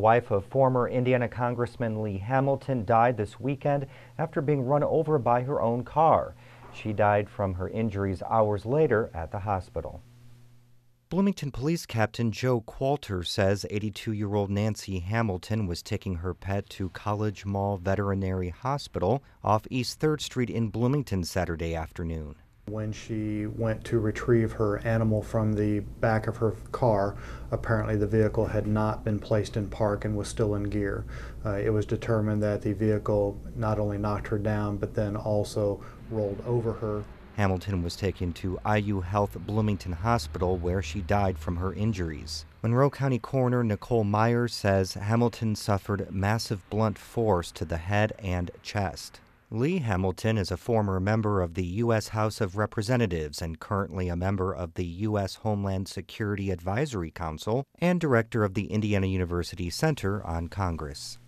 wife of former Indiana Congressman Lee Hamilton died this weekend after being run over by her own car. She died from her injuries hours later at the hospital. Bloomington Police Captain Joe Qualters says 82 year old Nancy Hamilton was taking her pet to College Mall Veterinary Hospital off East 3rd Street in Bloomington Saturday afternoon. When she went to retrieve her animal from the back of her car, apparently the vehicle had not been placed in park and was still in gear. Uh, it was determined that the vehicle not only knocked her down, but then also rolled over her. Hamilton was taken to IU Health Bloomington Hospital where she died from her injuries. Monroe County Coroner Nicole Myers says Hamilton suffered massive blunt force to the head and chest. Lee Hamilton is a former member of the U.S. House of Representatives and currently a member of the U.S. Homeland Security Advisory Council and director of the Indiana University Center on Congress.